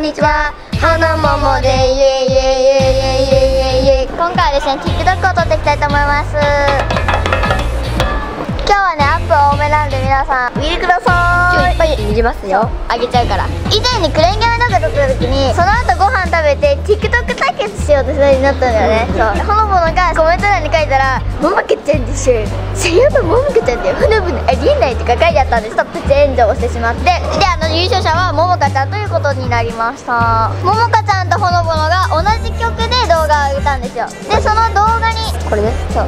んにちは。花ももでイエイイエイイエイイエイイエイイエイ。今回はですね TikTok を撮っていきたいと思います。今日はねアップ多めなんで皆さん見てください。いっぱい見れますよ。あげちゃうから。以前にクレーンゲーム動画撮った時にその後ご飯食べて TikTok 対決しようとそれになったんだよね。そう。ほのぼのがコメント欄に書いたら「ももけちゃんでしょ。せやばももけちゃんだよほのぼのありえない」とか書いてあったんです。とプチ炎上をしてしまって。であの優勝者はももかちゃんということになりました。ももかちゃんとほのぼのが同じ曲で動画を上げたんですよ。でその動画にこれね。そう。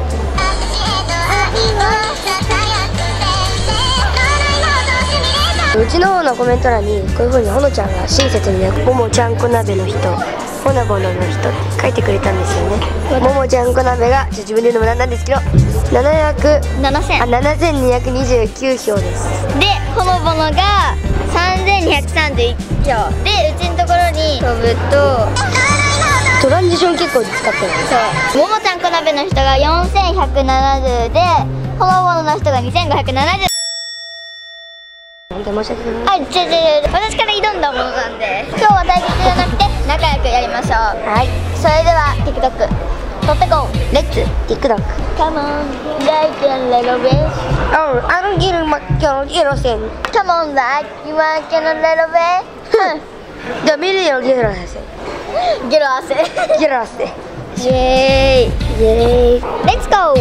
うちの方のコメント欄にこういう風にほのちゃんが親切にね「ももちゃんこ鍋の人」「ほなぼのの人」書いてくれたんですよね。ももちゃんこ鍋が自分で言うのもなんなんですけど700 7000あ7229票です。でほのぼのが3231票。でうちのところに飛ぶとトランジション結構使ってるそう。ももちゃんこ鍋の人が4170でほのぼのの人が2570本当に申し訳ない。あ違う違う私から挑んだものなんで。今日は対はい。それでは TikTok 撮ってこうレッツ TikTok Come on like a little bit Oh, I don't get a kerosene Come on like you want a little bit じゃあ見るよゲロせゲロ汗ゲロせイエーイイエーイ Let's go!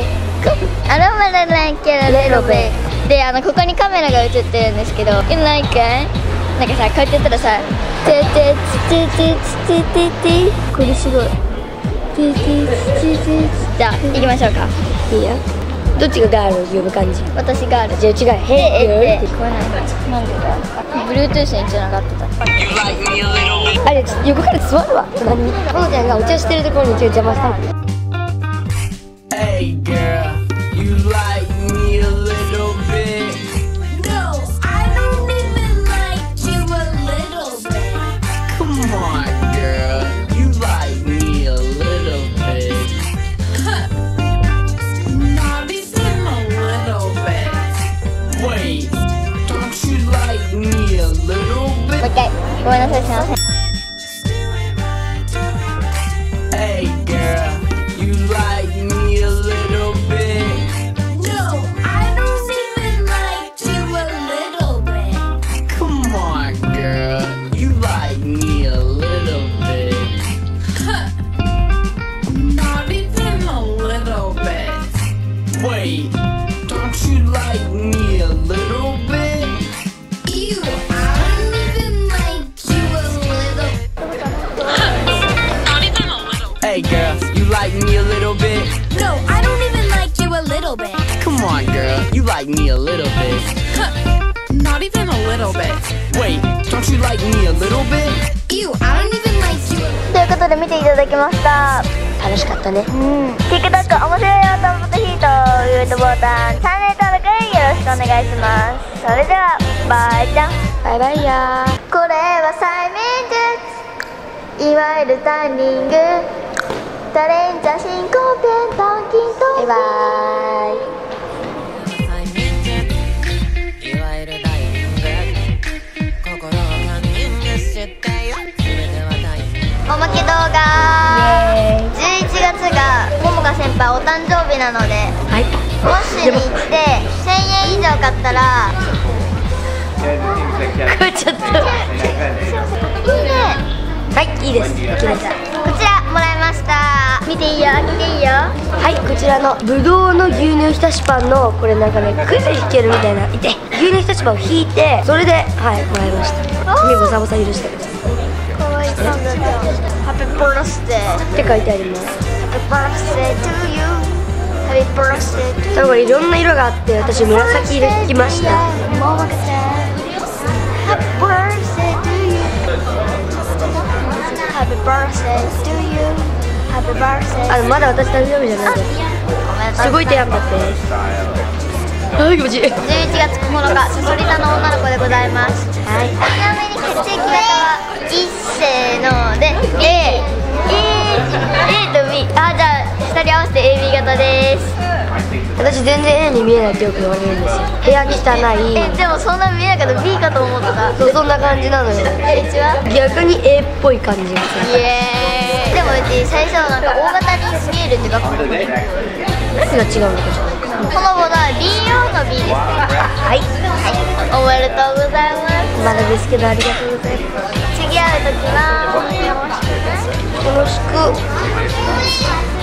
あらまらなんけらレロベであのここにカメラが映ってるんですけどなんかなんかさこうやってやったらさ「てててててててこれすごい」ててててじゃあ行きましょうかいいよどっちがガールを呼ぶ感じ私ガールじゃあうちがでヘイえって聞こえないなんでだ Bluetooth につながってたあれ横から座るわ隣にほのちゃんがお茶してるところに邪魔したの Hey girl, you like Ok, buenas noches. Hey. Hey girl, you like me a little bit? No, I don't even like you a little bit. Come on, girl, you like me a little bit. Not even a little bit. Wait, don't you like me a little bit? Ew, I don't even like you. ということで見ていただきました楽しかったねうん TikTok 面白いよと思った人グッドボタンチャンネル登録よろしくお願いしますそれではバイちゃんバイバイやーこれは催眠術いわゆるタイミングタレンジャー進行ペンパンキントバイバイおまけ動画11月がももか先輩お誕生日なのではい。モッシュに行って1000円以上買ったらこれちょっといいね。はいいいです。OK ですこちらもらいました見ていいよていいよ。はいこちらのぶどうの牛乳浸しパンのこれなんかねクイズ引けるみたいな。いて牛乳浸しパンを引いてそれではいもらいました。髪ボサボサ許してください。かわいいサンダルハッピーバースデーって書いてあります。ハッピーバースデー to you 多分いろんな色があって私紫色引きましたももかちゃん Happy birthday to you Happy birthday to you あまだ私誕生日じゃないです。すごい手やんだって。あ気持ち？いい11月9日さそり座の女の子でございます。はい。ちなみに血液型は一せーので A A A と B あじゃあ2人合わせて AB 型です。私全然 A に見えないってよく言われるんですよ。部屋汚い。えでもそんな見えなかった B かと思ってた。そうそんな感じなのよ。えうちは逆に A っぽい感じがする。イエーイでもうち最初なんか大型に見えるって学校何が違うのかしらこのボードは BO の B ですはいおめでとうござい。ますまだですけどありがとうございます次会う時はよろしくよろしく